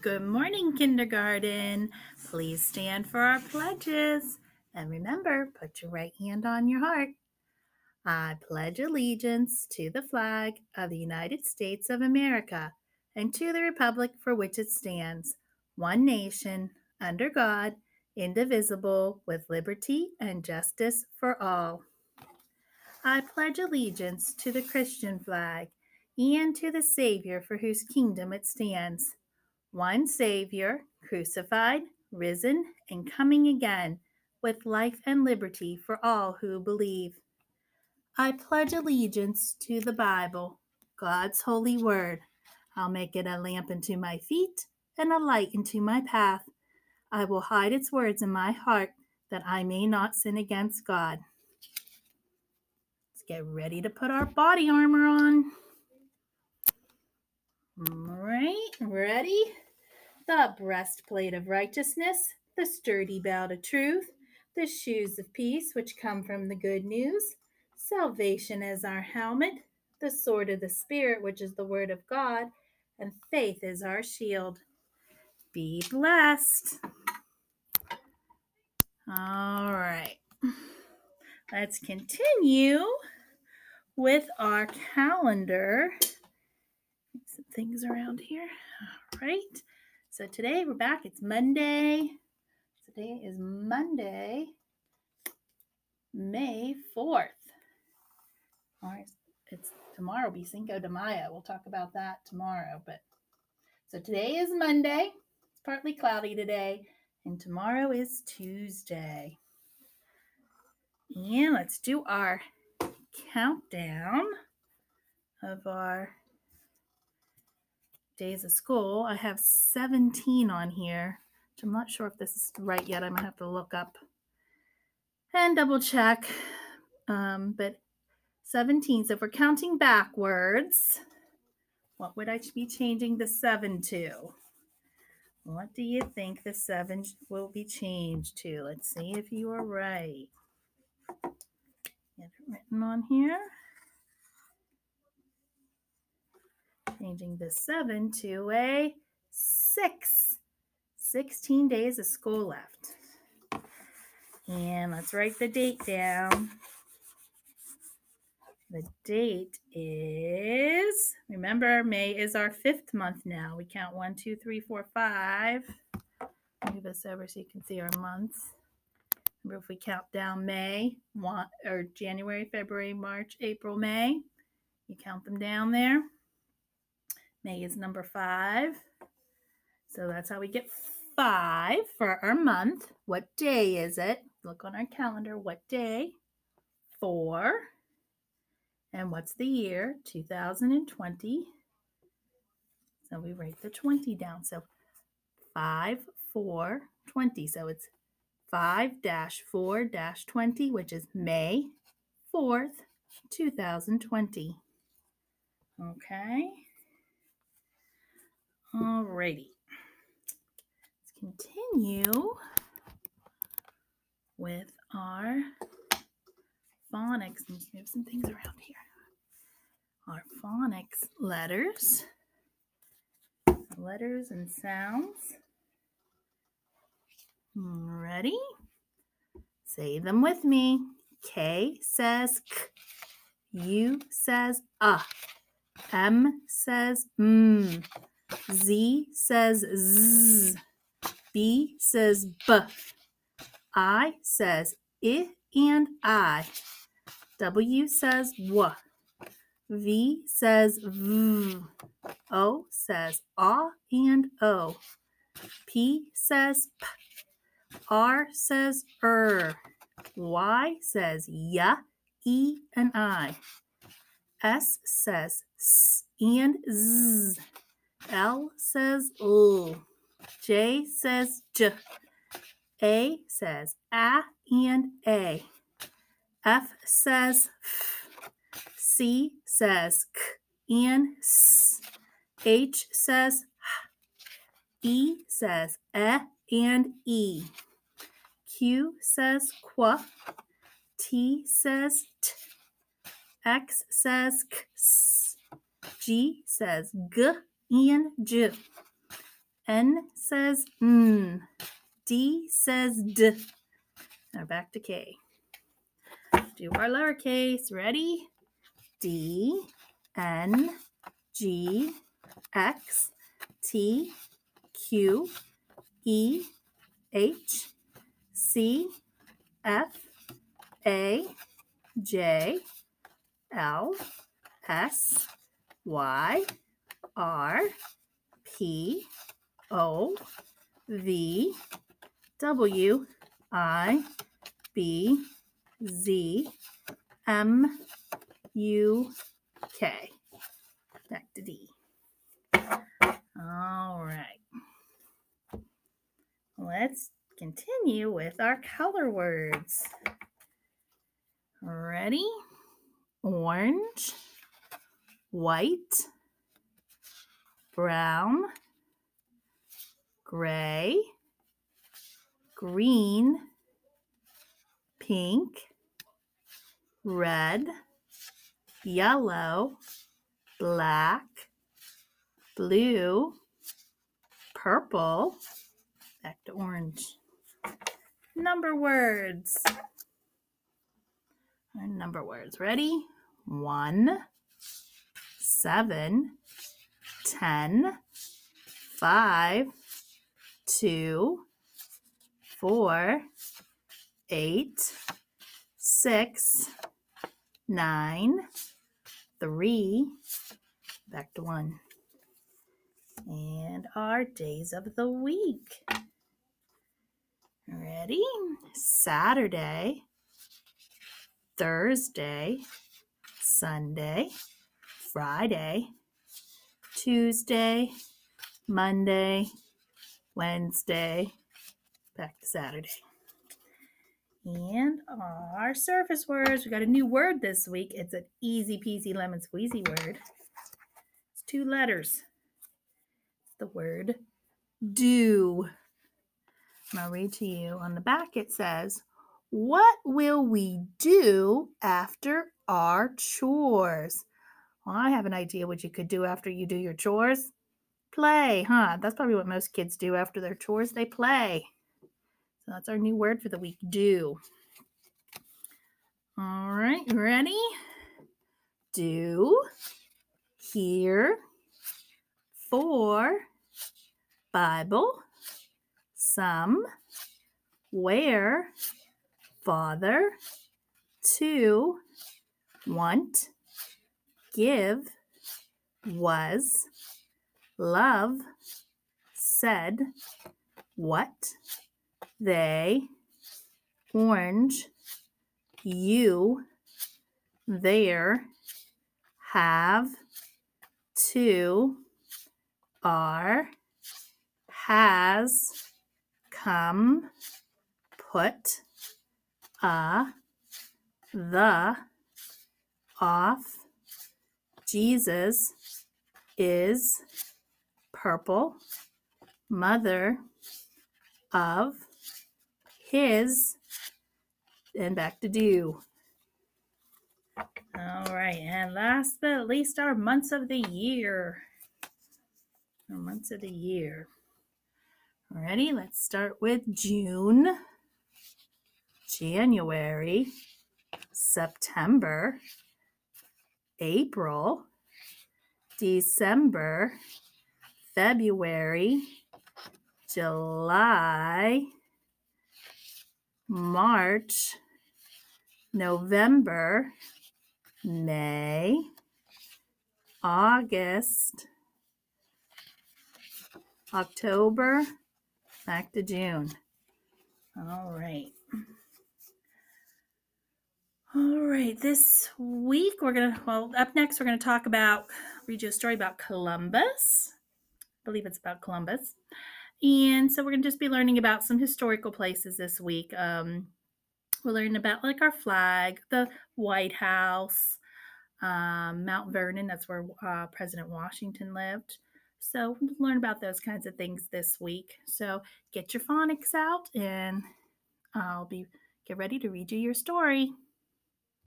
Good morning, kindergarten. Please stand for our pledges. And remember, put your right hand on your heart. I pledge allegiance to the flag of the United States of America and to the republic for which it stands, one nation, under God, indivisible, with liberty and justice for all. I pledge allegiance to the Christian flag and to the Savior for whose kingdom it stands one Savior, crucified, risen, and coming again, with life and liberty for all who believe. I pledge allegiance to the Bible, God's holy word. I'll make it a lamp unto my feet and a light unto my path. I will hide its words in my heart that I may not sin against God. Let's get ready to put our body armor on. All right, ready? The breastplate of righteousness, the sturdy belt of truth, the shoes of peace which come from the good news, salvation as our helmet, the sword of the Spirit, which is the word of God, and faith is our shield. Be blessed. All right. Let's continue with our calendar things around here. All right. So today we're back. It's Monday. Today is Monday, May 4th. All right. It's tomorrow be Cinco de Mayo. We'll talk about that tomorrow. But so today is Monday. It's partly cloudy today. And tomorrow is Tuesday. And let's do our countdown of our days of school. I have 17 on here, which I'm not sure if this is right yet. I might have to look up and double check. Um, but 17. So if we're counting backwards, what would I be changing the 7 to? What do you think the 7 will be changed to? Let's see if you are right. Get it written on here. Changing the 7 to a 6. 16 days of school left. And let's write the date down. The date is, remember, May is our fifth month now. We count one, two, three, four, five. Move this over so you can see our months. Remember, if we count down May, one, or January, February, March, April, May, you count them down there. May is number five. So that's how we get five for our month. What day is it? Look on our calendar. What day? Four. And what's the year? 2020. So we write the 20 down. So 5, 4, 20. So it's 5 dash 4 dash 20, which is May 4th, 2020. Okay. Alrighty. Let's continue with our phonics. Let's move some things around here. Our phonics letters. Letters and sounds. Ready? Say them with me. K says k. U says ah. M says mm. Z says Z. B says B. I says I and I. W says W. V says V. O says A and O. P says P. R says Er. Y says Ya, E, and I. S says S and Z. L says L. J says J. A says A and A. F says F. C says K and S. H says H. E says E and E. Q says Qu. T says T. X says K. G says G and J. N says N. D says D. Now back to K. Do our lowercase. Ready? D, N, G, X, T, Q, E, H, C, F, A, J, L, S, Y, R, P, O, V, W, I, B, Z, M, U, K. Back to D. All right. Let's continue with our color words. Ready? Orange, white, brown, gray, green, pink, red, yellow, black, blue, purple, back to orange. Number words. Our number words. Ready? One, seven, ten, five, two, four, eight, six, nine, three, back to one. And our days of the week. Ready? Saturday, Thursday, Sunday, Friday, Tuesday, Monday, Wednesday, back to Saturday. And our surface words, we got a new word this week. It's an easy peasy lemon squeezy word. It's two letters. It's the word do. I'll read to you. On the back it says, What will we do after our chores? Well, I have an idea what you could do after you do your chores. Play, huh? That's probably what most kids do after their chores. They play. So that's our new word for the week do. All right, ready? Do, hear, for, Bible, some, where, father, to, want, give, was, love, said, what, they, orange, you, there, have, to, are, has, come, put, a, the, off, Jesus, is, purple, mother, of, his, and back to do. All right, and last but least, our months of the year. Our months of the year. Ready? Let's start with June, January, September, April, December, February, July, March, November, May, August, October, back to June. All right. All right, this week we're going to, well, up next we're going to talk about, read you a story about Columbus. I believe it's about Columbus. And so we're going to just be learning about some historical places this week. Um, we'll learn about like our flag, the White House, um, Mount Vernon, that's where uh, President Washington lived. So we'll learn about those kinds of things this week. So get your phonics out and I'll be get ready to read you your story.